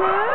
Mama?